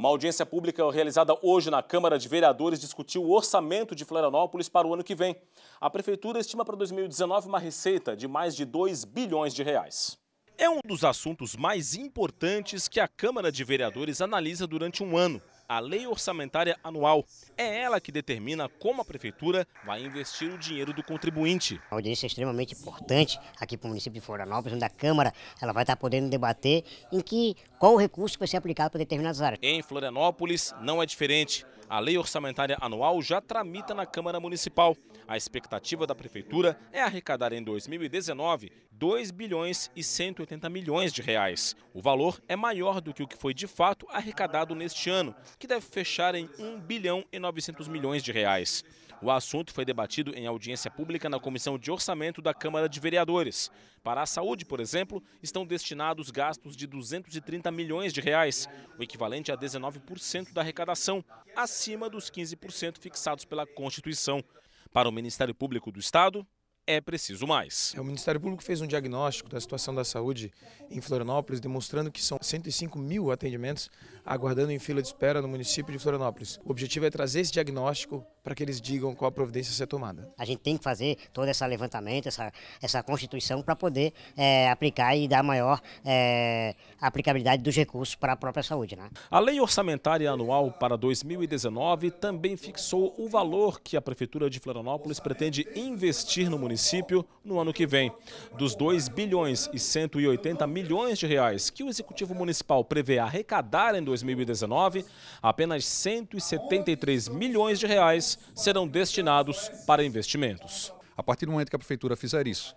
Uma audiência pública realizada hoje na Câmara de Vereadores discutiu o orçamento de Florianópolis para o ano que vem. A Prefeitura estima para 2019 uma receita de mais de 2 bilhões de reais. É um dos assuntos mais importantes que a Câmara de Vereadores analisa durante um ano a Lei Orçamentária Anual. É ela que determina como a Prefeitura vai investir o dinheiro do contribuinte. A audiência é extremamente importante aqui para o município de Florianópolis, onde a Câmara ela vai estar podendo debater em que, qual o recurso que vai ser aplicado para determinadas áreas. Em Florianópolis não é diferente. A lei orçamentária anual já tramita na Câmara Municipal. A expectativa da Prefeitura é arrecadar em 2019 2 bilhões e 180 milhões de reais. O valor é maior do que o que foi de fato arrecadado neste ano, que deve fechar em 1 bilhão e 900 milhões de reais. O assunto foi debatido em audiência pública na Comissão de Orçamento da Câmara de Vereadores. Para a saúde, por exemplo, estão destinados gastos de 230 milhões de reais, o equivalente a 19% da arrecadação, acima dos 15% fixados pela Constituição. Para o Ministério Público do Estado, é preciso mais. É, o Ministério Público fez um diagnóstico da situação da saúde em Florianópolis, demonstrando que são 105 mil atendimentos aguardando em fila de espera no município de Florianópolis. O objetivo é trazer esse diagnóstico para que eles digam qual a providência a ser tomada. A gente tem que fazer todo esse levantamento, essa, essa constituição para poder é, aplicar e dar maior é, aplicabilidade dos recursos para a própria saúde. Né? A lei orçamentária anual para 2019 também fixou o valor que a Prefeitura de Florianópolis pretende investir no município no ano que vem. Dos 2 bilhões e 180 milhões de reais que o Executivo Municipal prevê arrecadar em 2019, apenas 173 milhões de reais serão destinados para investimentos. A partir do momento que a prefeitura fizer isso,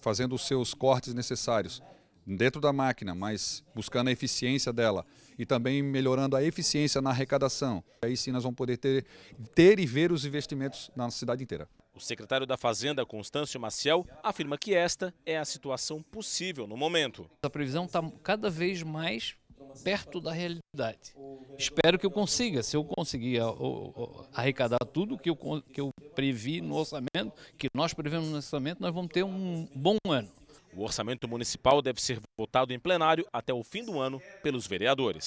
fazendo os seus cortes necessários dentro da máquina, mas buscando a eficiência dela e também melhorando a eficiência na arrecadação, aí sim nós vamos poder ter, ter e ver os investimentos na cidade inteira. O secretário da Fazenda, Constâncio Maciel, afirma que esta é a situação possível no momento. A previsão está cada vez mais perto da realidade. Espero que eu consiga, se eu conseguir arrecadar tudo que eu, que eu previ no orçamento, que nós prevemos no orçamento, nós vamos ter um bom ano. O orçamento municipal deve ser votado em plenário até o fim do ano pelos vereadores.